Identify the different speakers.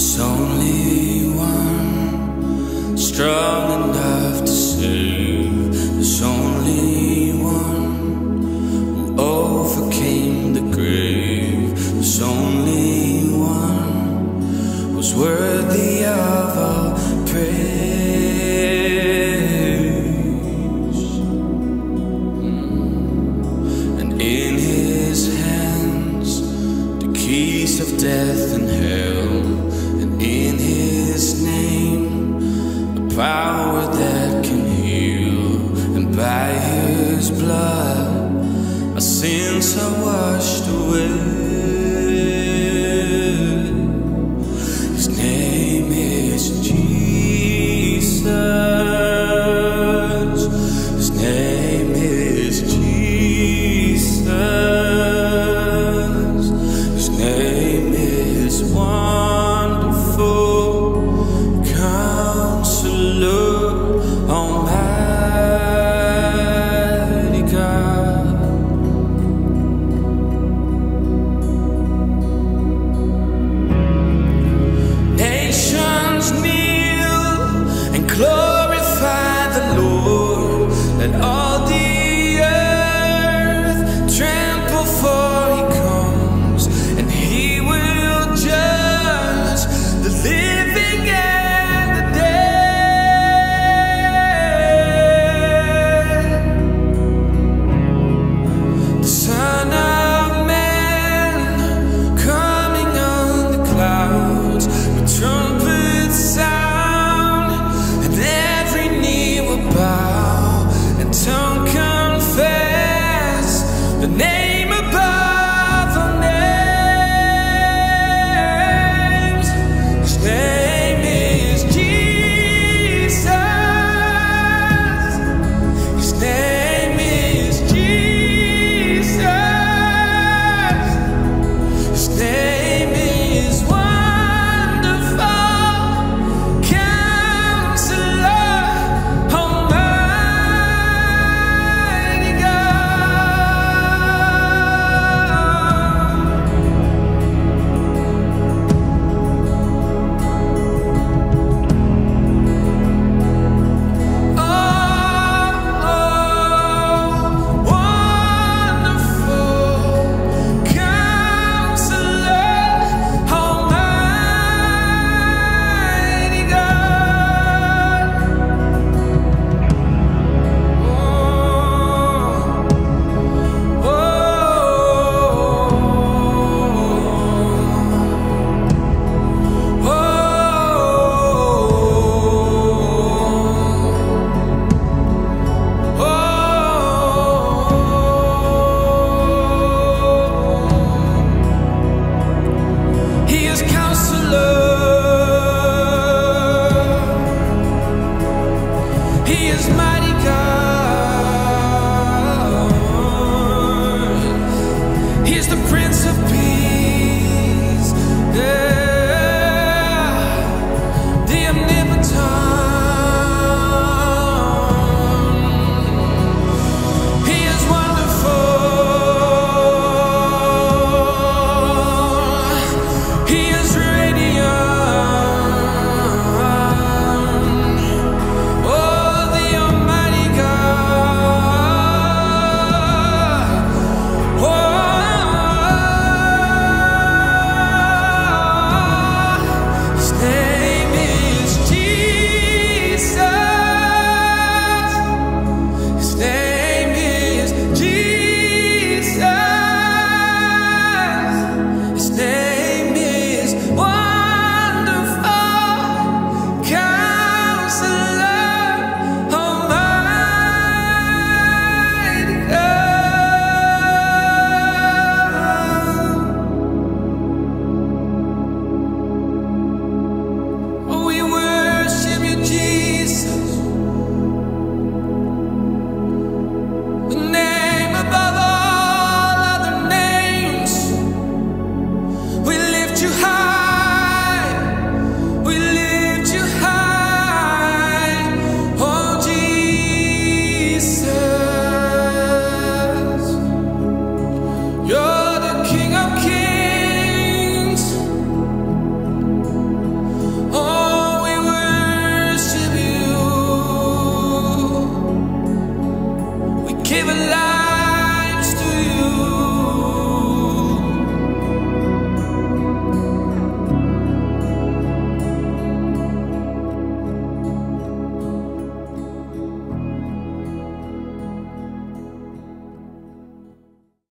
Speaker 1: There's only one strong enough. Away. He is mighty. you high.